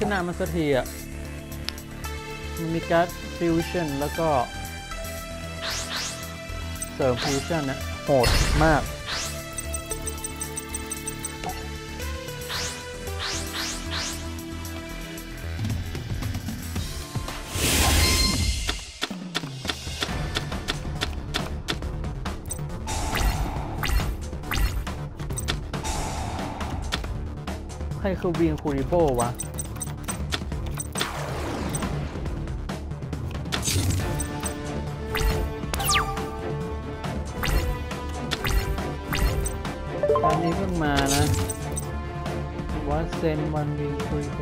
ชนะมันสักทีอะ มันมีการ์ดฟิวชั่นแล้วก็ เสริมฟิวชั่นนะโหดมากใครคือวิงคูริโบวะ ตอนนี้เพิ่งมานะวัดเซนวันวิงคุยโก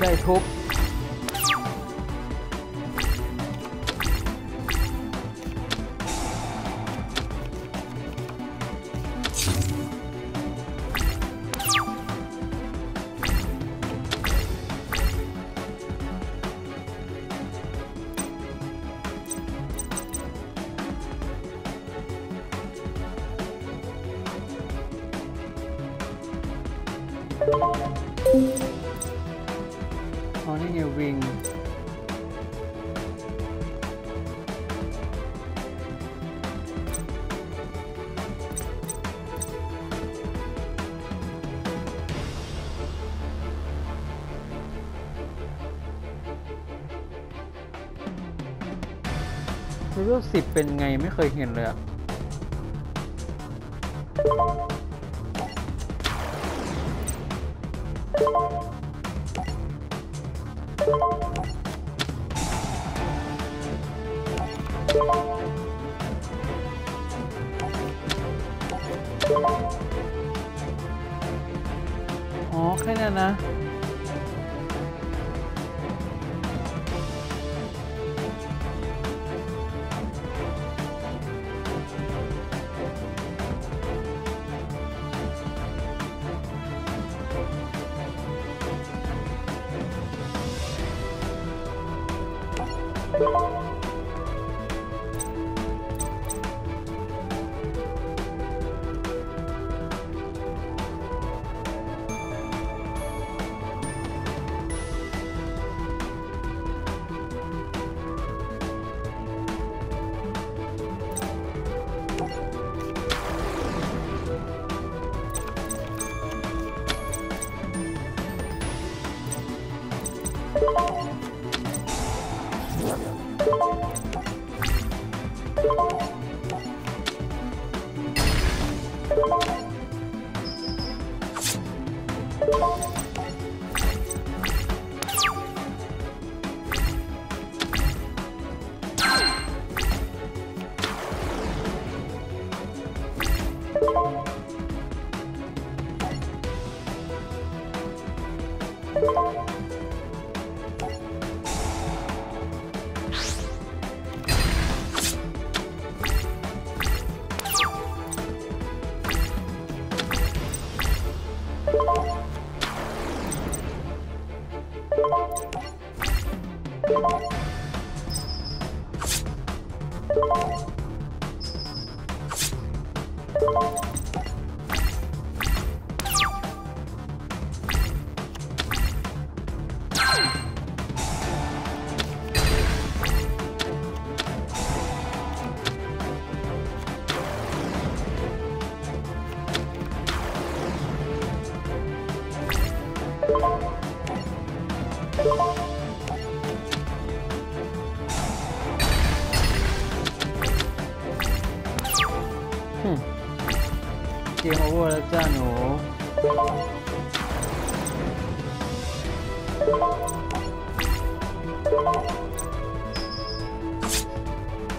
đây thuốc Thank you. อ๋อนี่ไงวิงเลเวลสิบเป็นไงไม่เคยเห็นเลยอะ อ๋อ แค่นั้นนะ you you 哼，激活了战弩。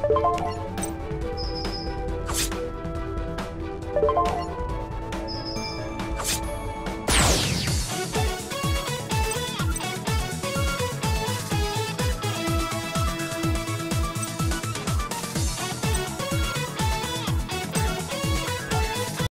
你